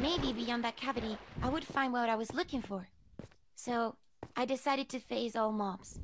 Maybe beyond that cavity, I would find what I was looking for. So, I decided to face all mobs.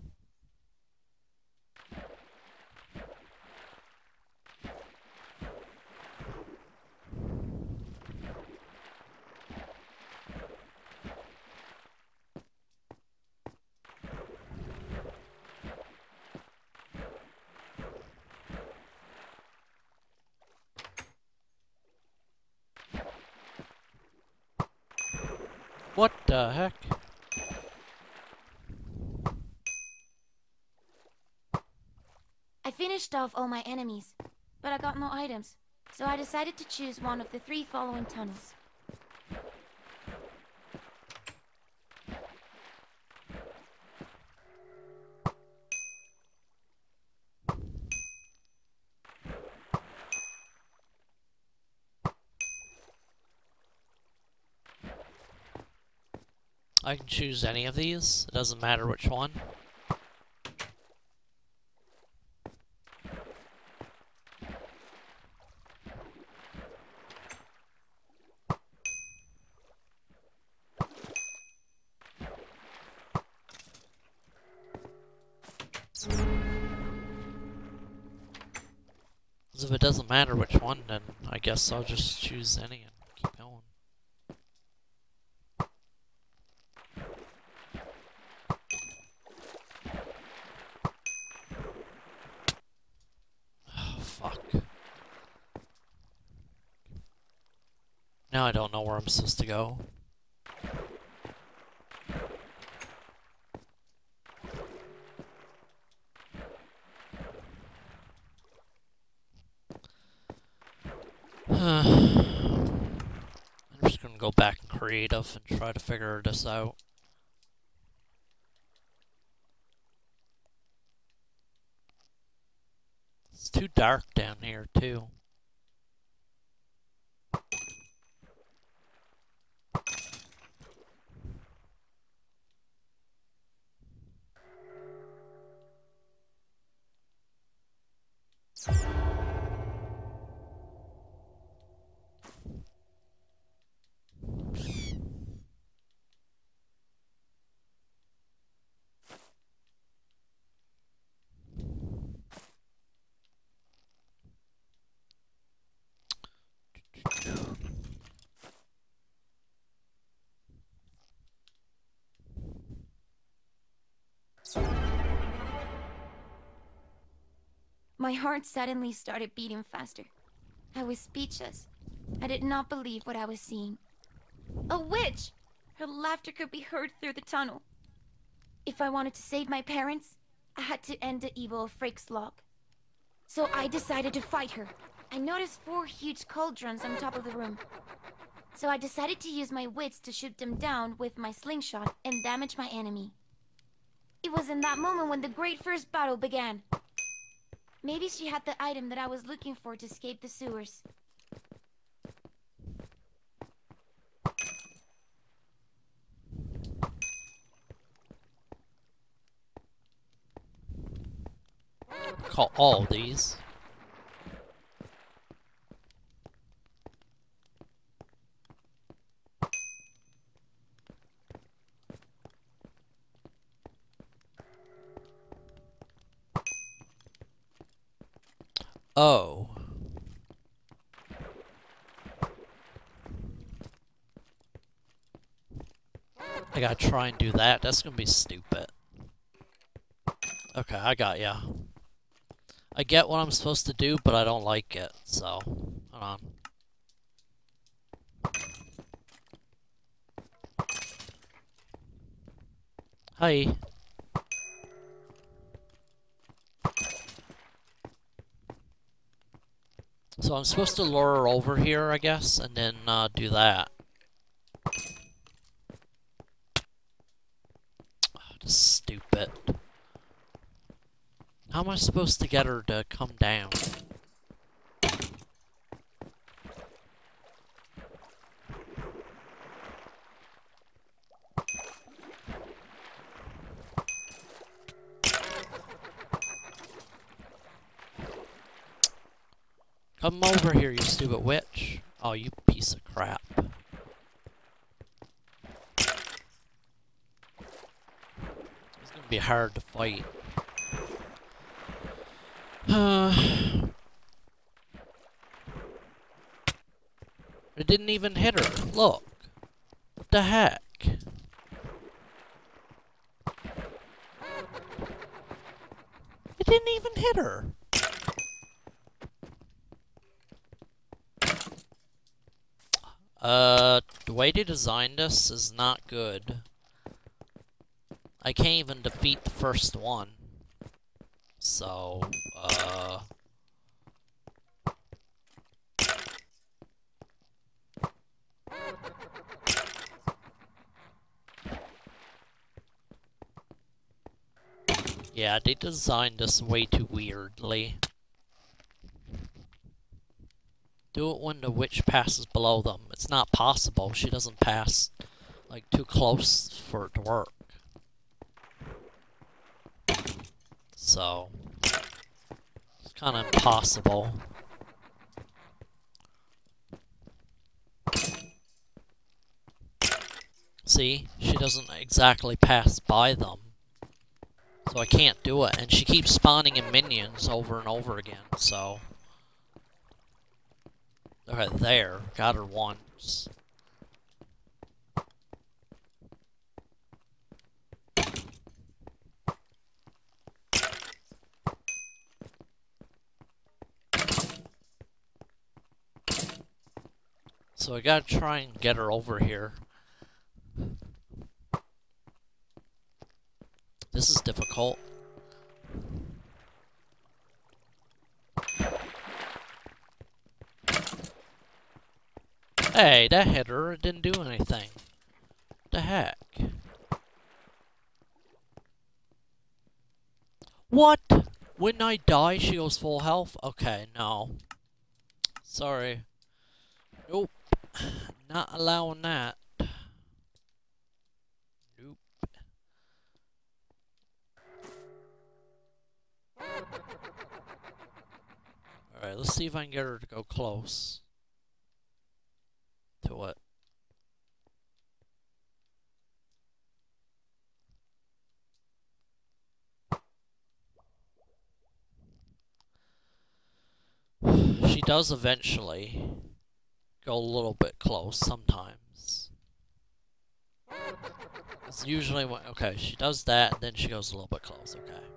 What the heck? I finished off all my enemies, but I got no items, so I decided to choose one of the three following tunnels. I can choose any of these. It doesn't matter which one. If it doesn't matter which one, then I guess I'll just choose any and keep going. Oh, fuck. Now I don't know where I'm supposed to go. I'm just gonna go back in creative and try to figure this out. It's too dark down here, too. My heart suddenly started beating faster. I was speechless. I did not believe what I was seeing. A witch! Her laughter could be heard through the tunnel. If I wanted to save my parents, I had to end the evil of Freyk's Log. So I decided to fight her. I noticed four huge cauldrons on top of the room. So I decided to use my wits to shoot them down with my slingshot and damage my enemy. It was in that moment when the great first battle began. Maybe she had the item that I was looking for to escape the sewers. Call all these. Oh. I gotta try and do that. That's gonna be stupid. Okay, I got ya. I get what I'm supposed to do, but I don't like it, so... Hold on. Hi. So I'm supposed to lure her over here, I guess, and then uh, do that. Just stupid. How am I supposed to get her to come down? Come over here, you stupid witch. Oh, you piece of crap. It's gonna be hard to fight. it didn't even hit her. Look. What the heck? It didn't even hit her. Uh, the way they designed this is not good. I can't even defeat the first one. So, uh... Yeah, they designed this way too weirdly. Do it when the witch passes below them. It's not possible. She doesn't pass, like, too close for it to work. So, it's kind of impossible. See? She doesn't exactly pass by them. So I can't do it. And she keeps spawning in minions over and over again, so... Okay, there. Got her once. So I gotta try and get her over here. This is difficult. Hey, that header didn't do anything. The heck? What? When I die, she goes full health? Okay, no. Sorry. Nope. Not allowing that. Nope. Alright, let's see if I can get her to go close to what? she does eventually go a little bit close sometimes. It's usually when, okay, she does that, and then she goes a little bit close, okay.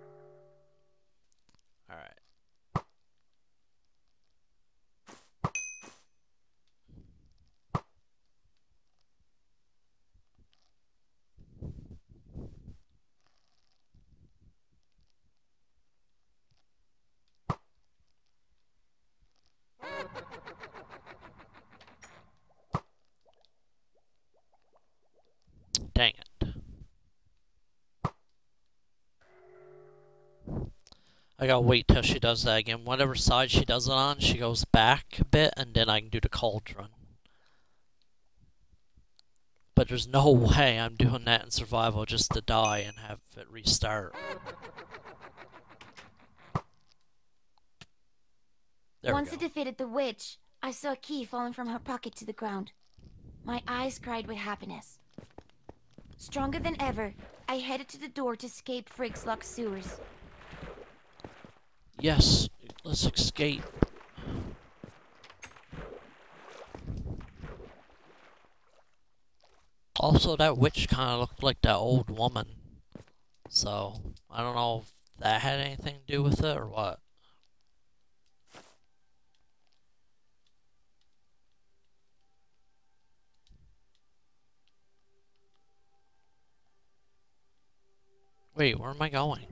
Dang it. I gotta wait till she does that again. Whatever side she does it on, she goes back a bit, and then I can do the cauldron. But there's no way I'm doing that in survival just to die and have it restart. There Once I defeated the witch, I saw a key falling from her pocket to the ground. My eyes cried with happiness. Stronger than ever, I headed to the door to escape Frigg's Lock sewers. Yes, let's escape. Also, that witch kind of looked like that old woman. So, I don't know if that had anything to do with it or what. Wait, where am I going?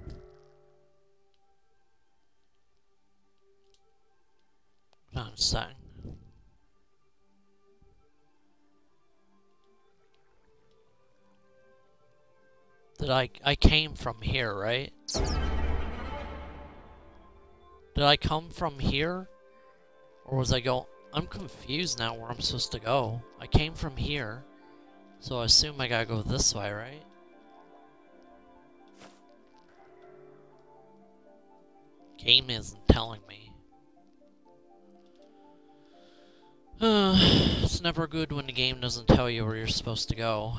Hold on a second. Did I- I came from here, right? Did I come from here? Or was I go- I'm confused now where I'm supposed to go. I came from here. So I assume I gotta go this way, right? Game isn't telling me. it's never good when the game doesn't tell you where you're supposed to go.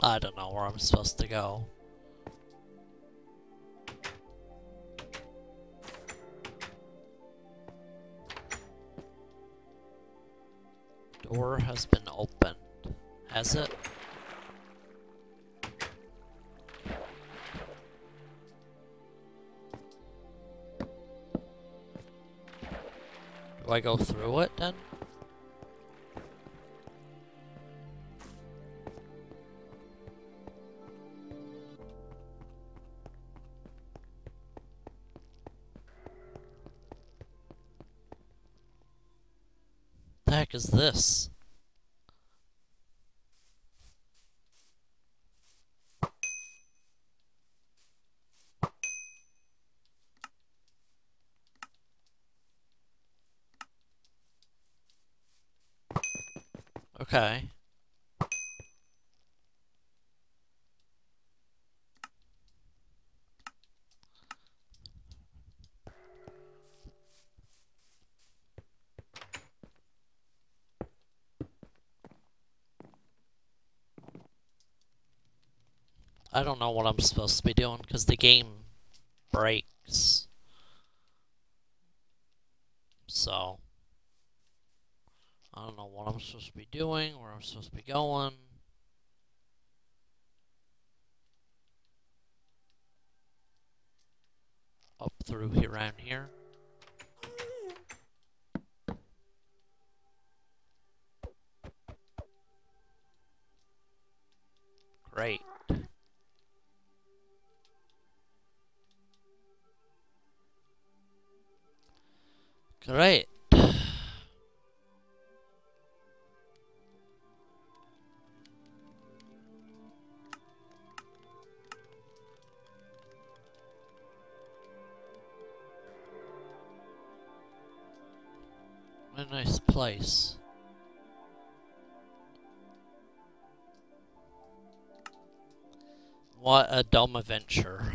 I don't know where I'm supposed to go. Door has been opened. Has it? Do I go through it then? Is this? Okay. I don't know what I'm supposed to be doing because the game breaks. So, I don't know what I'm supposed to be doing, where I'm supposed to be going. Up through here around here. Great. What a nice place. What a dumb adventure.